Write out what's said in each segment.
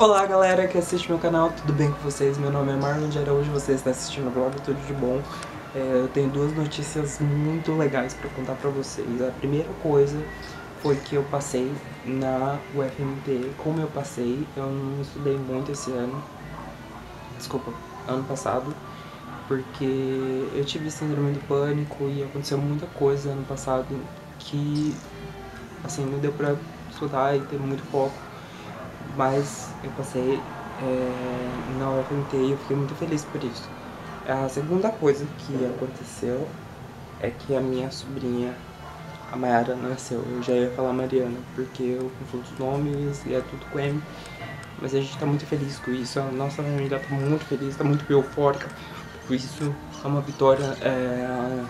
Olá galera que assiste meu canal, tudo bem com vocês? Meu nome é Marlon de Araújo, você está assistindo o vlog Tudo de Bom. É, eu tenho duas notícias muito legais para contar para vocês. A primeira coisa foi que eu passei na UFMT. Como eu passei, eu não estudei muito esse ano, desculpa, ano passado, porque eu tive síndrome do pânico e aconteceu muita coisa ano passado que, assim, não deu pra estudar e ter muito foco mas eu passei é, na e eu fiquei muito feliz por isso. A segunda coisa que aconteceu é que a minha sobrinha, a Mayara, nasceu. Eu já ia falar Mariana, porque eu confundo os nomes e é tudo com M. Mas a gente tá muito feliz com isso, a nossa família tá muito feliz, tá muito eufórica por isso. É uma vitória, é,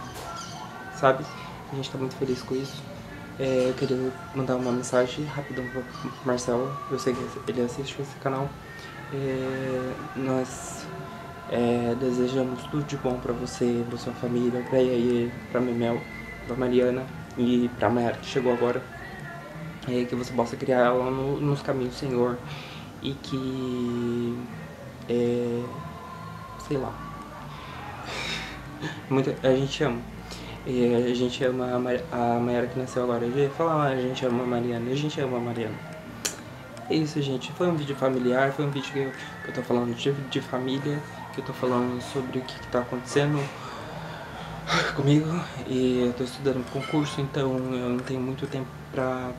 sabe? A gente tá muito feliz com isso. É, eu queria mandar uma mensagem rapidão pro Marcelo, eu sei que ele assiste esse canal. É, nós é, desejamos tudo de bom pra você, pra sua família, pra Iaê, pra Memel, pra Mariana e pra Mayara que chegou agora. É, que você possa criar ela no, nos caminhos do Senhor e que. É, sei lá. Muita, a gente ama. E a gente ama a, Mar a Mayara que nasceu agora. Falar, ah, a gente ama a Mariana. A gente ama a Mariana. É isso, gente. Foi um vídeo familiar, foi um vídeo que eu, que eu tô falando de, de família, que eu tô falando sobre o que, que tá acontecendo comigo. E eu tô estudando pro concurso, então eu não tenho muito tempo pra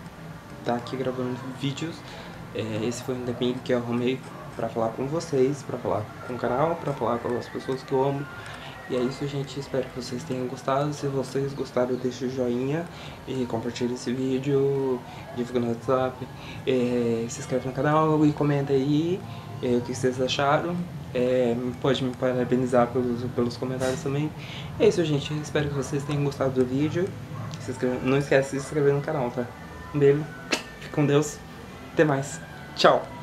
estar tá aqui gravando vídeos. É, esse foi um domingo que eu arrumei pra falar com vocês, pra falar com o canal, pra falar com as pessoas que eu amo. E é isso, gente. Espero que vocês tenham gostado. Se vocês gostaram, deixe o joinha e compartilhe esse vídeo, divulga no WhatsApp, é, se inscreve no canal e comenta aí é, o que vocês acharam. É, pode me parabenizar pelos, pelos comentários também. É isso, gente. Espero que vocês tenham gostado do vídeo. Não esquece de se inscrever no canal, tá? Um beijo. Fique com Deus. Até mais. Tchau.